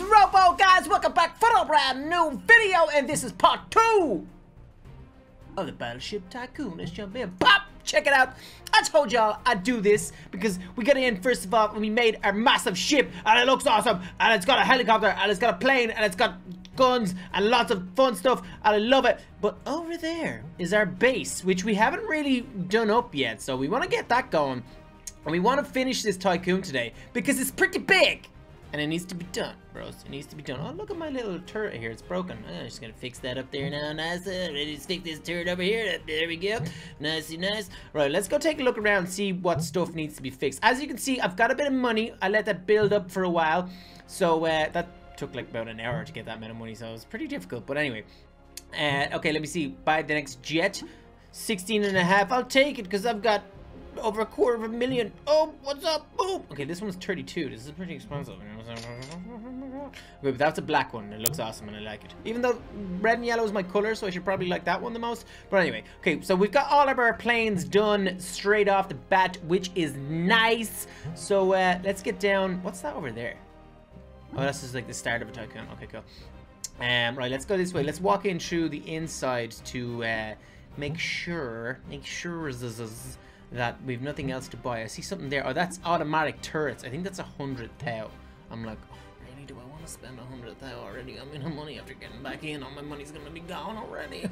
Robo, guys. Welcome back for a brand new video, and this is part two of the Battleship Tycoon. Let's jump in. Pop! Check it out. I told y'all I'd do this because we got in first of all we made our massive ship, and it looks awesome, and it's got a helicopter, and it's got a plane, and it's got guns, and lots of fun stuff, and I love it. But over there is our base, which we haven't really done up yet, so we want to get that going. And we want to finish this tycoon today because it's pretty big. And it needs to be done, bros. It needs to be done. Oh, look at my little turret here. It's broken. I'm just to fix that up there now. Nice. Uh, ready to stick this turret over here. There we go. Nicey nice. Right, let's go take a look around see what stuff needs to be fixed. As you can see, I've got a bit of money. I let that build up for a while. So uh, that took like about an hour to get that amount of money. So it was pretty difficult. But anyway. Uh, okay, let me see. Buy the next jet. 16 and a half. I'll take it because I've got over a quarter of a million. Oh, what's up? Okay, this one's 32. This is pretty expensive. Okay, but that's a black one. It looks awesome and I like it. Even though red and yellow is my color, so I should probably like that one the most. But anyway, okay, so we've got all of our planes done straight off the bat, which is nice. So uh, let's get down. What's that over there? Oh, that's just like the start of a tycoon. Okay, cool. Um, right, let's go this way. Let's walk in through the inside to uh, make sure, make sure that we've nothing else to buy. I see something there. Oh, that's automatic turrets. I think that's a hundred thou. I'm like, oh, really? Do I want to spend a hundred thou already? I'm in money after getting back in. All my money's gonna be gone already.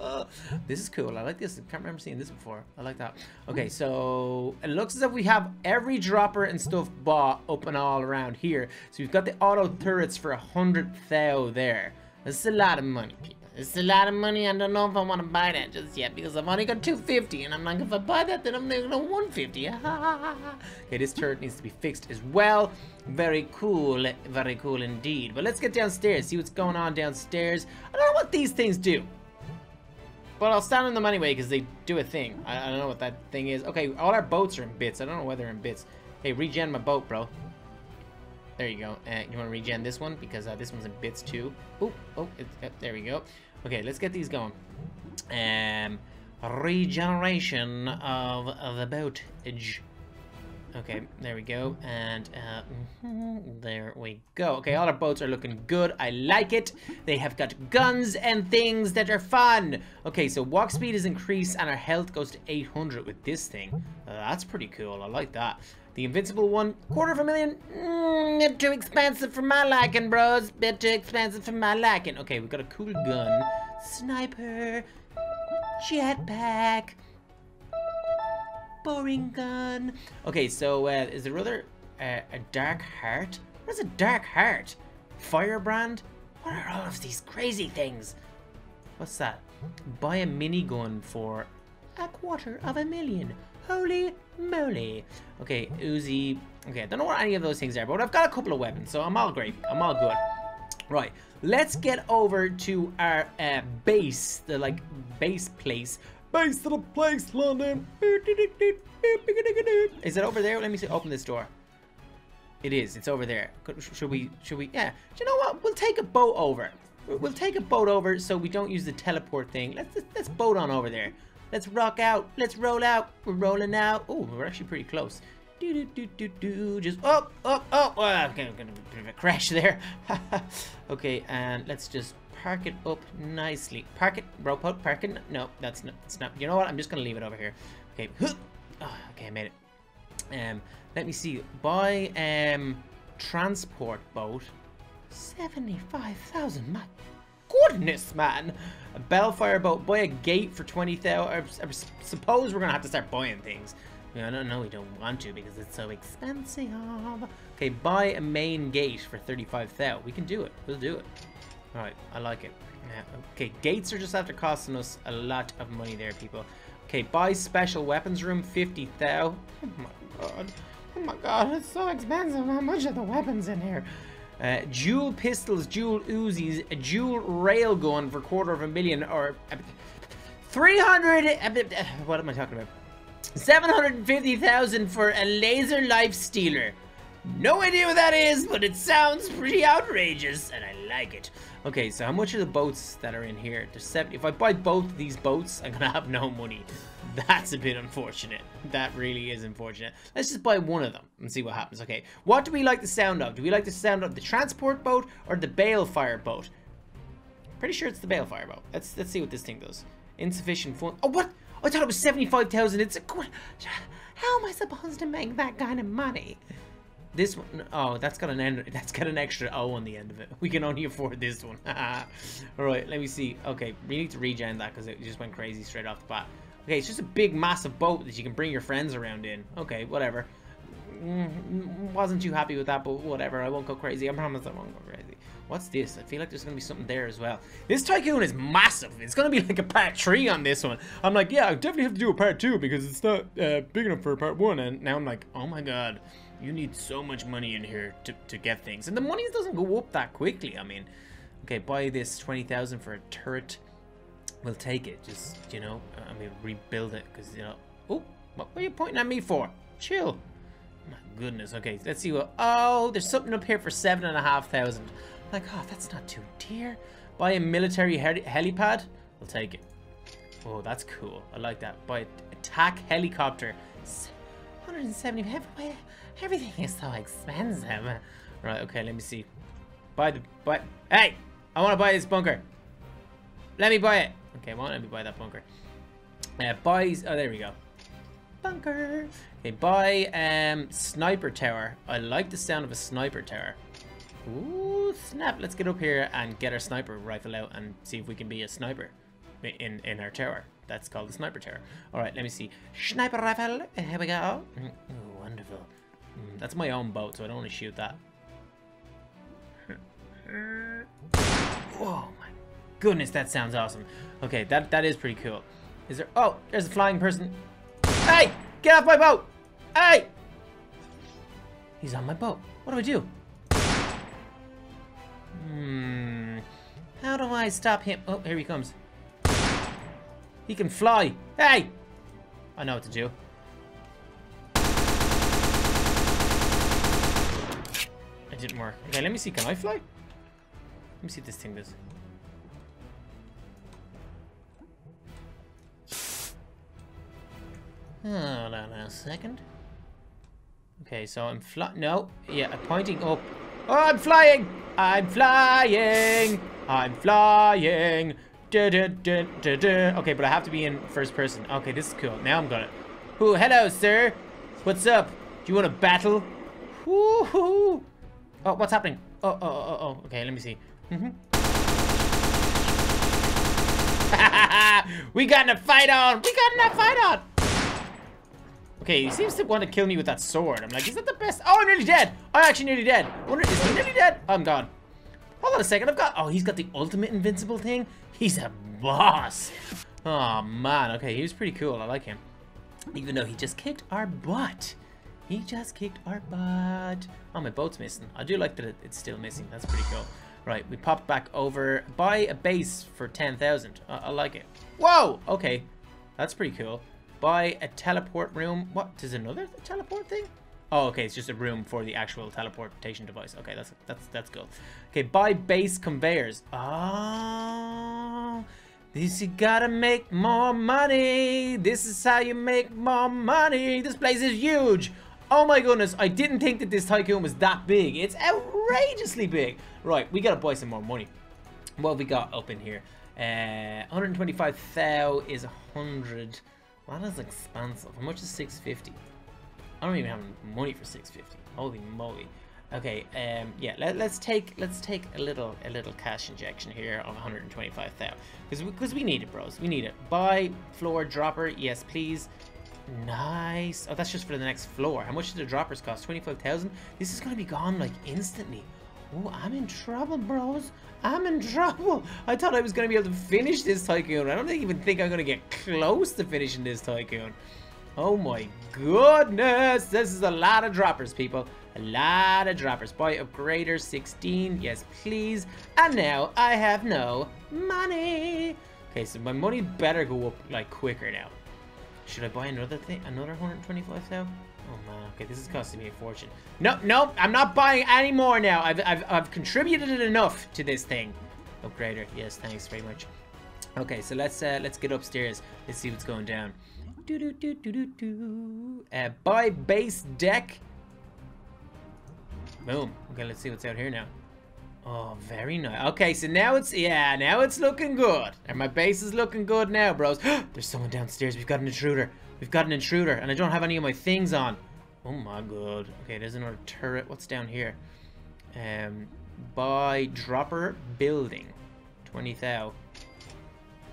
this is cool. I like this. I can't remember seeing this before. I like that. Okay, so it looks as if we have every dropper and stuff bought up and all around here. So we've got the auto turrets for a hundred thou there. That's a lot of money, people. It's a lot of money. I don't know if I want to buy that just yet because I've only got 250 and I'm like, if I buy that, then I'm going to 150. okay, this turret needs to be fixed as well. Very cool. Very cool indeed. But let's get downstairs, see what's going on downstairs. I don't know what these things do. But I'll stand on them anyway because they do a thing. I, I don't know what that thing is. Okay, all our boats are in bits. I don't know whether they're in bits. Hey, regen my boat, bro. There you go. Uh, you want to regen this one because uh, this one's in bits too. Oh, oh, uh, there we go. Okay, let's get these going. Um, regeneration of, the boatage. Okay, there we go, and uh, there we go. Okay, all our boats are looking good. I like it. They have got guns and things that are fun. Okay, so walk speed is increased and our health goes to 800 with this thing. That's pretty cool. I like that. The invincible one, quarter of a million. Mm, too expensive for my liking, bros. Bit too expensive for my liking. Okay, we've got a cool gun. Sniper. Jetpack. Boring gun. Okay, so uh, is there other uh, a dark heart? What is a dark heart? Firebrand? What are all of these crazy things? What's that? Buy a minigun for a quarter of a million. Holy moly. Okay, Uzi. Okay, I don't know what any of those things are, but I've got a couple of weapons, so I'm all great. I'm all good. Right, let's get over to our uh, base, the like base place. Base to the place, London. Is it over there? Let me see. Open this door. It is. It's over there. Should we? Should we? Yeah. Do you know what? We'll take a boat over. We'll take a boat over so we don't use the teleport thing. Let's let's boat on over there. Let's rock out. Let's roll out. We're rolling out. Oh, we're actually pretty close. Do do do do do. Just oh oh oh. oh I'm gonna, gonna bit of a crash there. okay, and let's just park it up nicely. Park it, rope out, park it. No, that's not. It's not. You know what? I'm just gonna leave it over here. Okay. Oh, okay, I made it. Um, let me see. Buy um transport boat. Seventy-five thousand. My goodness, man. A Bellfire boat. Buy a gate for 20,000. I suppose we're going to have to start buying things. I don't know we don't want to because it's so expensive. Okay, buy a main gate for 35,000. We can do it. We'll do it. Alright, I like it. okay, gates are just after costing us a lot of money there, people. Okay, buy special weapons room, 50,000. Oh my god. Oh my god, it's so expensive. How much are the weapons in here? Uh, dual pistols, dual Uzis, a dual railgun for quarter of a million, or uh, 300, uh, what am I talking about? 750,000 for a laser life stealer. No idea what that is, but it sounds pretty outrageous, and I like it. Okay, so how much are the boats that are in here? There's seven. If I buy both these boats, I'm gonna have no money. That's a bit unfortunate. That really is unfortunate. Let's just buy one of them and see what happens. Okay, what do we like the sound of? Do we like the sound of the transport boat or the balefire boat? Pretty sure it's the balefire boat. Let's let's see what this thing does. Insufficient fund. Oh, what? I thought it was 75,000. It's a... How am I supposed to make that kind of money? This one, oh, that's got an end. That's got an extra O on the end of it. We can only afford this one. All right, let me see. Okay, we need to regen that because it just went crazy straight off the bat. Okay, it's just a big, massive boat that you can bring your friends around in. Okay, whatever. Mm, wasn't too happy with that, but whatever. I won't go crazy. I promise I won't go crazy. What's this? I feel like there's going to be something there as well. This Tycoon is massive. It's going to be like a part 3 on this one. I'm like, yeah, I definitely have to do a part 2 because it's not uh, big enough for a part 1. And now I'm like, oh my god you need so much money in here to, to get things. And the money doesn't go up that quickly. I mean, okay, buy this 20,000 for a turret. We'll take it. Just, you know, I mean, rebuild it because, you know, oh, what are you pointing at me for? Chill. My goodness. Okay, let's see what, oh, there's something up here for seven and a half thousand. Like, oh, that's not too dear. Buy a military heli helipad. We'll take it. Oh, that's cool. I like that. Buy attack helicopter. 170 everywhere. Everything is so expensive. Right, okay, let me see. Buy the, buy, hey! I want to buy this bunker. Let me buy it. Okay, won't let me buy that bunker. Uh, buys, oh, there we go. Bunker. Okay, buy um, sniper tower. I like the sound of a sniper tower. Ooh, snap. Let's get up here and get our sniper rifle out and see if we can be a sniper in, in our tower. That's called the sniper tower. All right, let me see. Sniper rifle. Here we go. Mm, wonderful. Mm, that's my own boat, so I don't want to shoot that. Oh my goodness, that sounds awesome. Okay, that that is pretty cool. Is there? Oh, there's a flying person. Hey, get off my boat! Hey! He's on my boat. What do I do? Hmm. How do I stop him? Oh, here he comes. He can fly. Hey! I know what to do. It didn't work. Okay, let me see. Can I fly? Let me see if this thing does. Hold on a second. Okay, so I'm fly. No, yeah, I'm pointing up. Oh, I'm flying! I'm flying! I'm flying! Da, da, da, da, da. Okay, but I have to be in first person. Okay, this is cool. Now I'm gonna. Ooh, hello, sir. What's up? Do you want to battle? Woohoo! Oh, what's happening? Oh, oh, oh, oh, okay, let me see. Mm -hmm. we got in a fight on! We got in a fight on! Okay, he seems to want to kill me with that sword. I'm like, is that the best? Oh, I'm nearly dead! I'm actually nearly dead. is he nearly dead? Oh, I'm gone. Hold on a second, I've got... Oh, he's got the ultimate invincible thing? He's a boss! Oh, man. Okay, he was pretty cool. I like him. Even though he just kicked our butt. He just kicked our butt. Oh, my boat's missing. I do like that it's still missing. That's pretty cool. Right, we pop back over. Buy a base for 10,000. I, I like it. Whoa! Okay. That's pretty cool. Buy a teleport room. What? Another teleport thing? Oh, okay. It's just a room for the actual teleportation device. Okay, that's that's that's cool. Okay, buy base conveyors. Oh, this you gotta make more money. This is how you make more money. This place is huge. Oh my goodness, I didn't think that this Tycoon was that big. It's outrageously big. Right, we gotta buy some more money. What have we got up in here? Uh, 125 thou is 100. That is expensive. How much is 650? I don't even have money for 650. Holy moly. Okay, um, yeah, let, us take let's take a little a little cash injection here of 125,000 because because we need it, bros. We need it. Buy floor dropper, yes, please. Nice. Oh, that's just for the next floor. How much do the droppers cost? 25,000? This is going to be gone, like, instantly. Oh, I'm in trouble, bros. I'm in trouble. I thought I was going to be able to finish this Tycoon. I don't even think I'm going to get close to finishing this Tycoon. Oh my goodness. This is a lot of droppers, people. A lot of droppers. Buy upgrader 16. Yes, please. And now I have no money. Okay, so my money better go up, like, quicker now. Should I buy another thing? Another 125 though? Oh man, okay, this is costing me a fortune. No, no, I'm not buying any more now. I've, I've, I've contributed enough to this thing. Upgrader, yes, thanks very much. Okay, so let's uh, let's get upstairs. Let's see what's going down. Do do do do do do. Uh, buy base deck. Boom. Okay, let's see what's out here now. Oh, very nice. Okay, so now it's, yeah, now it's looking good. And my base is looking good now, bros. There's someone downstairs. We've got an intruder. We've got an intruder, and I don't have any of my things on. Oh my god. Okay, there's another turret. What's down here? Um, buy dropper building. 20 thou.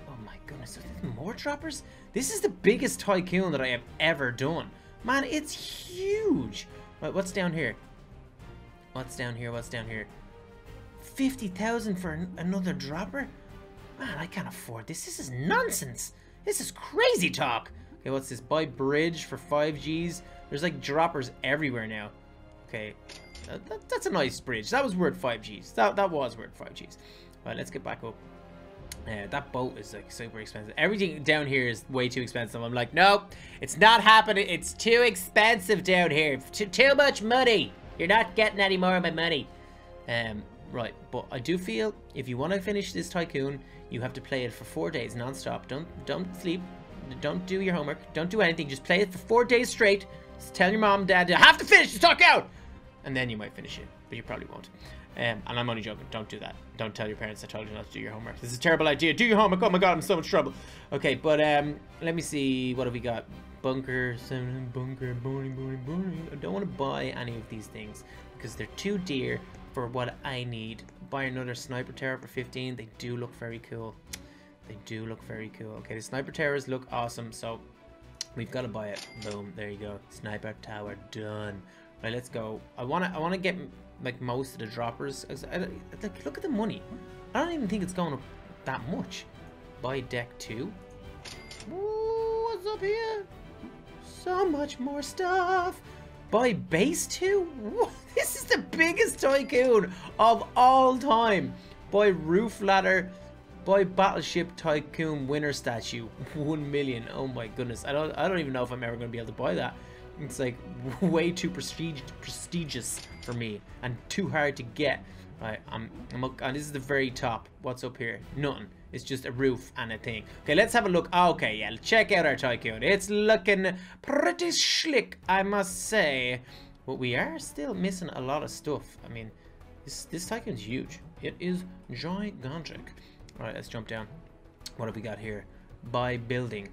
Oh my goodness, more droppers? This is the biggest tycoon that I have ever done. Man, it's huge. What's down here? What's down here? What's down here? 50,000 for an another dropper? Man, I can't afford this. This is nonsense. This is crazy talk. Okay, what's this? Buy bridge for 5Gs. There's like droppers everywhere now. Okay, uh, that, that's a nice bridge. That was worth 5Gs. That, that was worth 5Gs. Alright, let's get back up. Uh, that boat is like super expensive. Everything down here is way too expensive. I'm like, nope, it's not happening. It's too expensive down here. Too, too much money. You're not getting any more of my money. Um, right, but I do feel if you want to finish this tycoon, you have to play it for four days non-stop. Don't don't sleep. Don't do your homework. Don't do anything. Just play it for four days straight. Just tell your mom dad, I have to finish the out, And then you might finish it, but you probably won't. Um, and I'm only joking. Don't do that. Don't tell your parents I told you not to do your homework. This is a terrible idea. Do your homework. Oh my god, I'm in so much trouble. Okay, but um, let me see. What have we got? Bunker, seven, bunker, boring, boring, boring. I don't want to buy any of these things because they're too dear for what I need. Buy another sniper tower for 15. They do look very cool. They do look very cool. Okay, the sniper towers look awesome, so we've got to buy it. Boom, there you go. Sniper tower done. Right, let's go. I wanna, I wanna get like most of the droppers. I, like, look at the money. I don't even think it's going up that much. Buy deck two. Ooh, what's up here? So much more stuff. Buy base two. This is the biggest tycoon of all time. Buy roof ladder. Buy battleship tycoon winner statue. One million. Oh my goodness. I don't. I don't even know if I'm ever going to be able to buy that. It's like way too prestige, prestigious for me and too hard to get. Right, I'm, I'm and this is the very top. What's up here? Nothing. It's just a roof and a thing. Okay, let's have a look. Ah, okay, yeah, check out our Tycoon. It's looking pretty slick, I must say. But we are still missing a lot of stuff. I mean, this, this Tycoon's huge. It is gigantic. Alright, let's jump down. What have we got here? Buy building.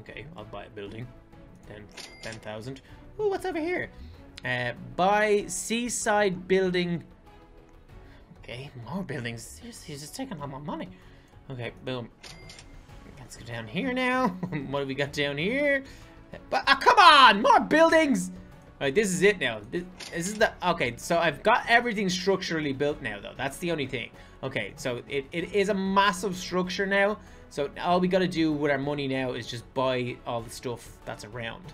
Okay, I'll buy a building. 10,000. 10, Ooh, what's over here? Uh, buy seaside building. Okay, more buildings. He's just taking all my money. Okay, boom. Let's go down here now. what do we got down here? But uh, come on, more buildings. All right, this is it now. This, this, is the okay. So I've got everything structurally built now, though. That's the only thing. Okay, so it, it is a massive structure now. So all we got to do with our money now is just buy all the stuff that's around.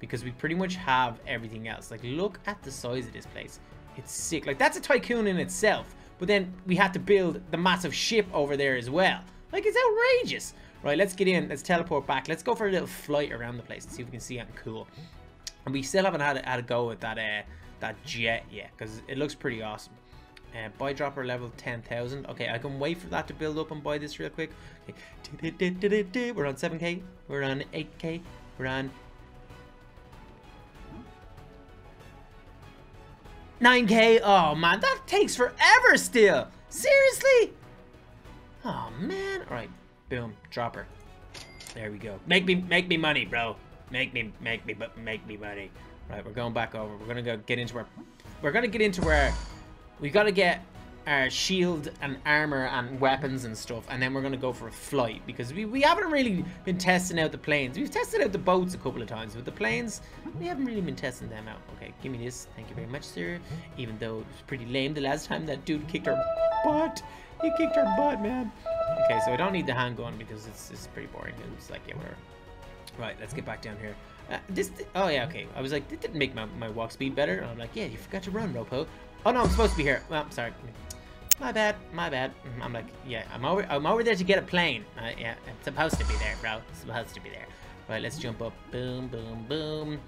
Because we pretty much have everything else. Like, look at the size of this place. It's sick. Like, that's a tycoon in itself. But then we have to build the massive ship over there as well. Like, it's outrageous. Right, let's get in. Let's teleport back. Let's go for a little flight around the place and see if we can see anything cool. And we still haven't had a, had a go at that uh, that jet yet. Because it looks pretty awesome. Uh, buy dropper level 10,000. Okay, I can wait for that to build up and buy this real quick. Okay. We're on 7k. We're on 8k. We're on 9k. Oh man, that takes forever still. Seriously? Oh man. All right, boom, dropper. There we go. Make me, make me money, bro. Make me, make me, but make me money. Right, we're going back over. We're gonna go get into our. We're gonna get into where we gotta get our shield and armor and weapons and stuff and then we're gonna go for a flight because we, we haven't really been testing out the planes. We've tested out the boats a couple of times but the planes we haven't really been testing them out. Okay give me this. Thank you very much sir. Even though it was pretty lame the last time that dude kicked our butt. He kicked our butt man. Okay so I don't need the handgun because it's, it's pretty boring. It's like yeah whatever. Right let's get back down here. Uh, this oh yeah okay. I was like this didn't make my, my walk speed better. And I'm like yeah you forgot to run Ropo Oh no, I'm supposed to be here. Well, sorry. My bad, my bad. Mm-hmm, I'm like, yeah, I'm over I'm over there to get a plane. Uh, yeah, it's supposed to be there, bro. It's supposed to be there. Right, let's jump up. Boom, boom, boom.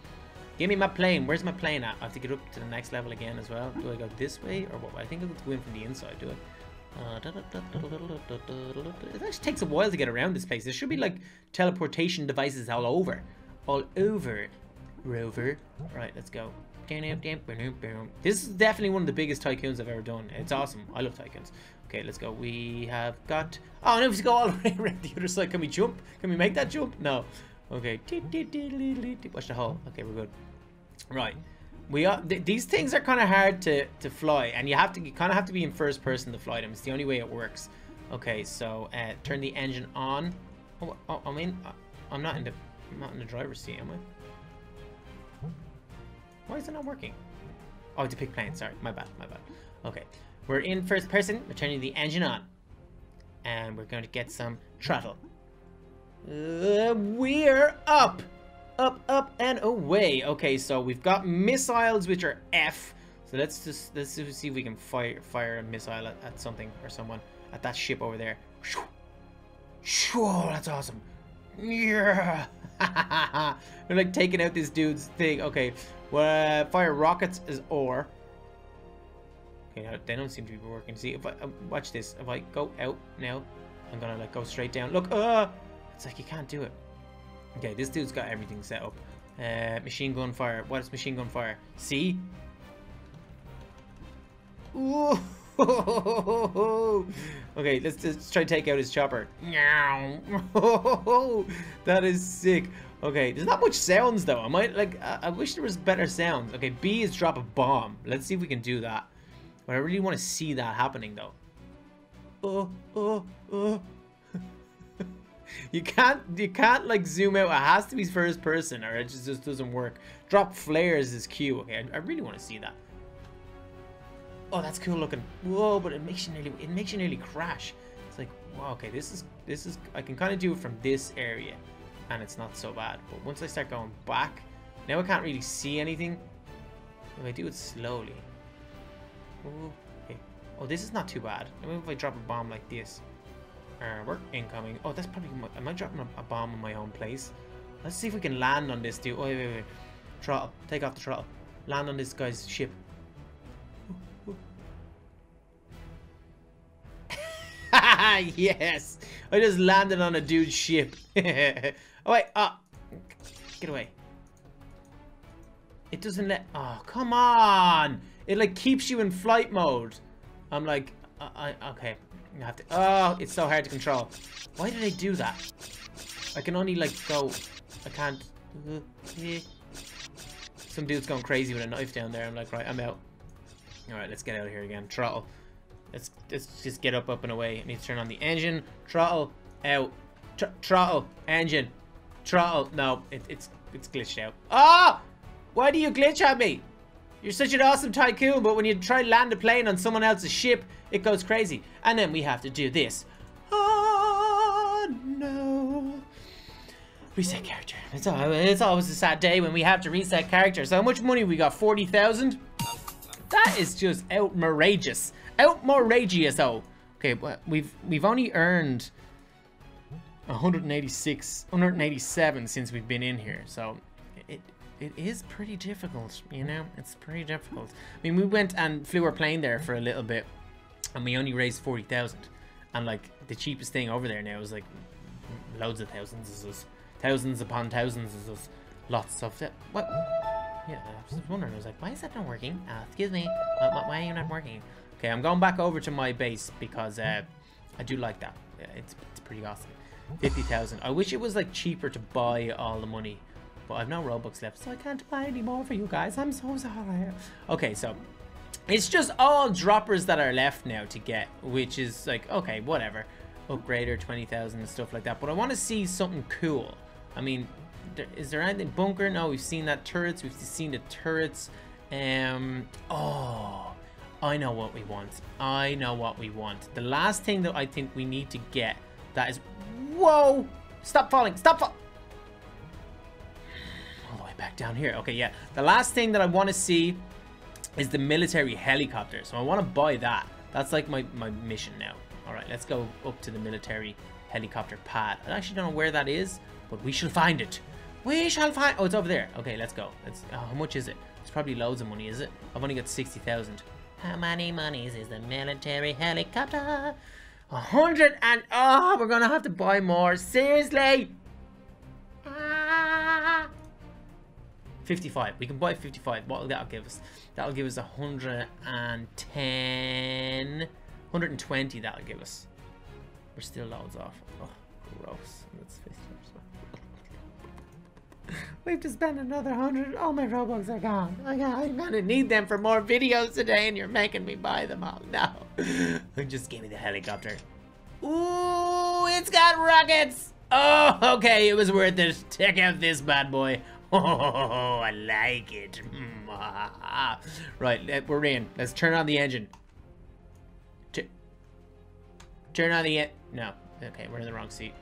Give me my plane. Where's my plane at? I have to get up to the next level again as well. Do I go this way or what? I think I'll go in from the inside, do I? Uh, it actually takes a while to get around this place. There should be like teleportation devices all over. all over, Rover. Right, let's go. This is definitely one of the biggest tycoons I've ever done. It's awesome. I love tycoons. Okay, let's go. We have got... Oh, no, we go all the way around the other side. Can we jump? Can we make that jump? No. Okay. Watch the hole. Okay, we're good. Right. We are, th these things are kind of hard to, to fly, and you have to you kind of have to be in first person to fly them. It's the only way it works. Okay, so uh, turn the engine on. Oh, oh, I mean, I'm not in the I'm not in the driver's seat, am I? Why is it not working? Oh, to pick plane. Sorry, my bad, my bad. Okay, we're in first person. We're turning the engine on, and we're going to get some throttle. Uh, we're up, up, up, and away. Okay, so we've got missiles which are F. So let's just let's see if we can fire fire a missile at, at something or someone at that ship over there. Whoa, that's awesome. Yeah. They're like taking out this dude's thing. Okay, well, fire rockets is ore. Okay, they don't seem to be working. See, if I uh, watch this, if I go out now, I'm gonna like go straight down. Look, uh, it's like you can't do it. Okay, this dude's got everything set up. Uh, machine gun fire. What is machine gun fire? See? Ooh. okay, let's just try to take out his chopper. that is sick. Okay, there's not much sounds though. I might like. I, I wish there was better sounds. Okay, B is drop a bomb. Let's see if we can do that. But I really want to see that happening though. Oh, oh, oh. you can't, you can't like zoom out. It has to be first person, or it just, just doesn't work. Drop flares is Q. Okay, I, I really want to see that. Oh, that's cool looking. Whoa, but it makes you nearly it makes you nearly crash. It's like, wow, okay, this is this is I can kind of do it from this area, and it's not so bad. But once I start going back, now I can't really see anything. If I do it slowly. Oh, okay. Oh, this is not too bad. Maybe if I drop a bomb like this. Uh, we're incoming. Oh, that's probably... Am I dropping a, a bomb in my own place? Let's see if we can land on this dude. Oh, wait, wait, wait. Throttle. Take off the throttle. Land on this guy's ship. yes! I just landed on a dude's ship. oh, wait. Oh. Get away. It doesn't let... Oh, come on! It, like, keeps you in flight mode. I'm like... Uh, I, okay. I have to... Oh, it's so hard to control. Why did I do that? I can only, like, go... I can't... Some dude's going crazy with a knife down there. I'm like, right, I'm out. Alright, let's get out of here again. Throttle. Let's, let's just get up, up, and away. I need to turn on the engine. Throttle. Out. Tr throttle. Engine. Throttle. No, it, it's it's glitched out. Ah! Oh! Why do you glitch at me? You're such an awesome tycoon, but when you try to land a plane on someone else's ship, it goes crazy. And then we have to do this. Oh, no. Reset character. It's, it's always a sad day when we have to reset characters. So how much money we got? 40,000? That is just outrageous. Outrageous, oh. Okay, but we've we've only earned 186, 187 since we've been in here. So it it is pretty difficult, you know? It's pretty difficult. I mean, we went and flew our plane there for a little bit, and we only raised 40,000. And, like, the cheapest thing over there now is, like, loads of thousands. Is thousands upon thousands. Is lots of stuff. What? Yeah, I was wondering. I was like, why is that not working? Uh, excuse me. Why, why are you not working? Okay, I'm going back over to my base because uh, I do like that. It's, it's pretty awesome. 50,000. I wish it was, like, cheaper to buy all the money but I've no Robux left, so I can't buy any more for you guys. I'm so sorry. Okay, so it's just all droppers that are left now to get, which is like, okay, whatever. Upgrader, 20,000 and stuff like that. But I want to see something cool. I mean, is there anything? Bunker? No, we've seen that turrets. We've seen the turrets. Um, oh, I know what we want. I know what we want. The last thing that I think we need to get that is, whoa, stop falling, stop falling All the way back down here. Okay, yeah. The last thing that I want to see is the military helicopter. So I want to buy that. That's like my, my mission now. All right, let's go up to the military helicopter pad. I actually don't know where that is, but we shall find it. We shall find... Oh, it's over there. Okay, let's go. Let's. Oh, how much is it? It's probably loads of money, is it? I've only got 60,000. How many monies is the military helicopter? A hundred and... Oh, we're to have to buy more. Seriously? Ah. 55. We can buy 55. What will that give us? That'll give us 110, 120. That'll give us. We're still loads off. Oh, gross. That's 50. We have to spend another hundred. All my Robux are gone. I am gonna need them for more videos today, and you're making me buy them all. No, just give me the helicopter. Ooh, it's got rockets. Oh, okay, it was worth it. Check out this bad boy. Oh, I like it. right, eh, we're in. Let's turn on the engine. Turn on the... No. Okay, we're in the wrong seat.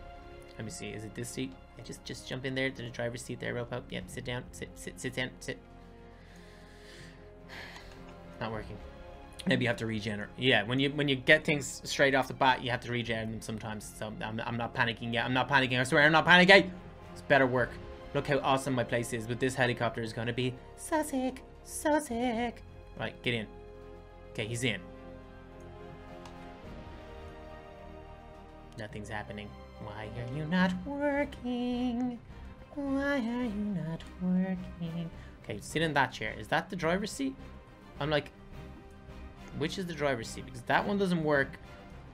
Let me see. Is it this seat? just just jump in there to the driver's seat there, Ropo. Yep, sit down. Sit, sit, sit down. Sit. Not working. Maybe you have to regenerate. Yeah, when you when you get things straight off the bat, you have to regenerate them sometimes. So I'm, I'm not panicking yet. I'm not panicking. I swear I'm not panicking. It's better work. Look how awesome my place is. But this helicopter is going to be so sick. So sick. Right, get in. Okay, he's in. Nothing's happening. Why are you not working? Why are you not working? Okay, sit in that chair. Is that the driver's seat? I'm like, which is the driver's seat? Because that one doesn't work.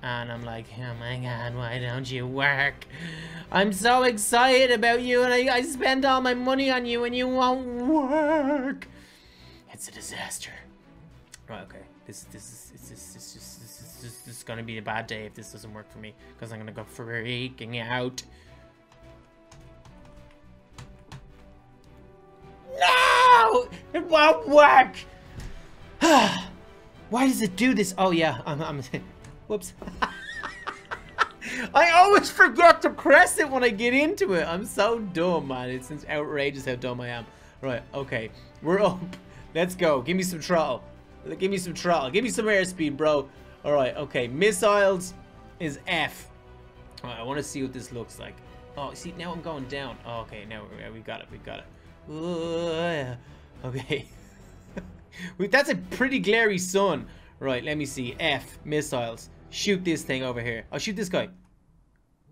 And I'm like, oh my god, why don't you work? I'm so excited about you and I, I spend all my money on you and you won't work. It's a disaster. Right, okay. This, this, is, this, this, this, this, this, is gonna be a bad day if this doesn't work for me. Because I'm gonna go freaking out. No! It won't work! Why does it do this? Oh yeah, I'm, I'm whoops. I always forget to press it when I get into it. I'm so dumb, man. It's outrageous how dumb I am. Right, okay. We're up. Let's go. Give me some throttle. Give me some throttle. Give me some airspeed, bro. Alright, okay. Missiles is F. Alright, I want to see what this looks like. Oh, see, now I'm going down. Oh, okay, now we got it. We got it. Uh, okay. That's a pretty glary sun. Right, let me see. F, missiles. Shoot this thing over here. I'll shoot this guy.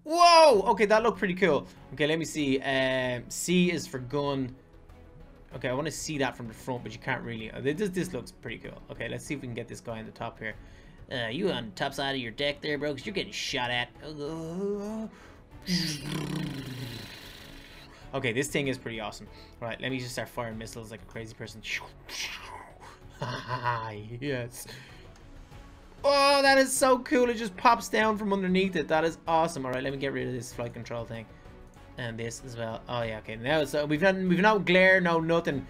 Whoa! Okay, that looked pretty cool. Okay, let me see. Um, C is for gun. Okay, I want to see that from the front, but you can't really. Uh, this, this looks pretty cool. Okay, let's see if we can get this guy on the top here. Uh, you on the top side of your deck there, bro? Because you're getting shot at. Okay, this thing is pretty awesome. All right, let me just start firing missiles like a crazy person. yes. Oh, that is so cool. It just pops down from underneath it. That is awesome. All right, let me get rid of this flight control thing. And this as well. Oh, yeah, okay. Now so we've not, we've no glare, no nothing.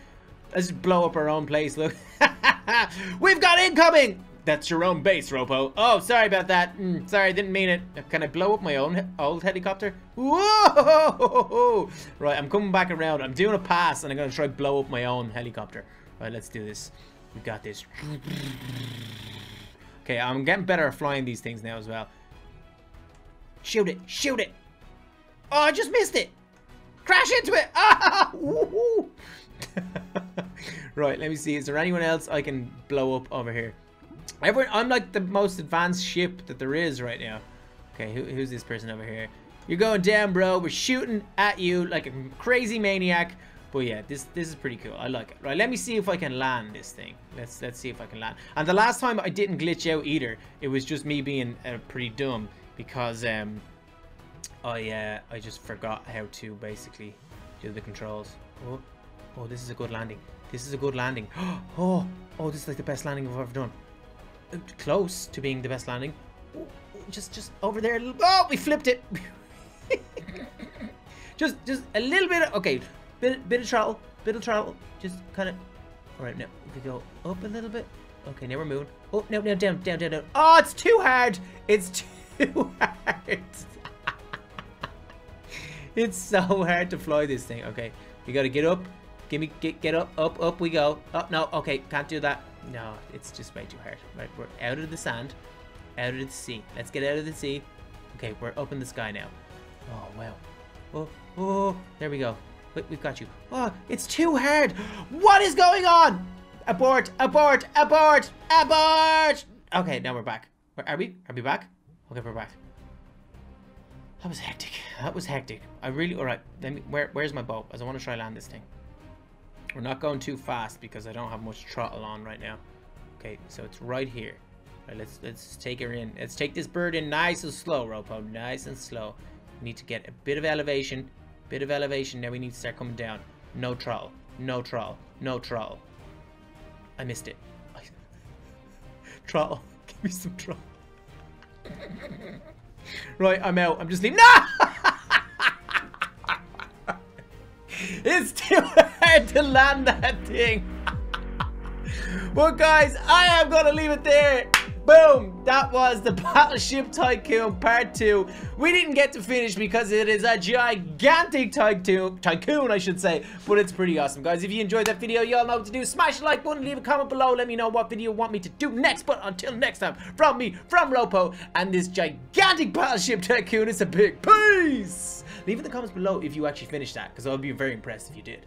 Let's just blow up our own place. Look. we've got incoming! That's your own base, Ropo. Oh, sorry about that. Mm, sorry, I didn't mean it. Can I blow up my own old helicopter? Whoa! Right, I'm coming back around. I'm doing a pass, and I'm going to try blow up my own helicopter. Right, let's do this. We got this. Okay, I'm getting better at flying these things now as well. Shoot it! Shoot it! Oh, I just missed it! Crash into it! Ah! right, let me see. Is there anyone else I can blow up over here? Everyone, I'm like the most advanced ship that there is right now. Okay, who, who's this person over here? You're going down, bro. We're shooting at you like a crazy maniac. But yeah, this this is pretty cool. I like it. Right, let me see if I can land this thing. Let's let's see if I can land. And the last time I didn't glitch out either. It was just me being uh, pretty dumb because um I uh I just forgot how to basically do the controls. Oh, oh, this is a good landing. This is a good landing. Oh, oh, this is like the best landing I've ever done. Uh, close to being the best landing. Oh, just just over there. Oh, we flipped it. just just a little bit. Of, okay, Bit, bit of throttle, bit of throttle. Just kind of. All right, now we go up a little bit. Okay, now we're moving. Oh, no, no, down, down, down, down. Oh, it's too hard. It's too hard. it's so hard to fly this thing. Okay, we gotta get up. Give me, get, get up, up, up we go. Oh, no, okay, can't do that. No, it's just way too hard. Right, we're out of the sand, out of the sea. Let's get out of the sea. Okay, we're up in the sky now. Oh, wow. Oh, oh, there we go. Wait, we've got you. Oh, it's too hard. What is going on? Abort, abort, abort, abort. Okay, now we're back. Are we? Are we back? Okay, we're back. That was hectic. That was hectic. I really, all right. Let me, where, where's my boat? As I want to try land this thing. We're not going too fast because I don't have much throttle on right now. Okay, so it's right here. Right, let's let's take her in. Let's take this bird in nice and slow, Ropo. Nice and slow. We need to get a bit of elevation. Bit of elevation. Now we need to start coming down. No throttle. No throttle. No throttle. I missed it. throttle. Give me some throttle. right, I'm out. I'm just leaving. No! it's too hard to land that thing. well, guys, I am going to leave it there. Boom! That was the Battleship Tycoon Part 2. We didn't get to finish because it is a gigantic tycoon, tycoon, I should say. But it's pretty awesome, guys. If you enjoyed that video, you all know what to do. Smash the like button, leave a comment below. Let me know what video you want me to do next. But until next time, from me, from Ropo, and this gigantic Battleship Tycoon, it's a big peace! Leave in the comments below if you actually finished that, because I would be very impressed if you did.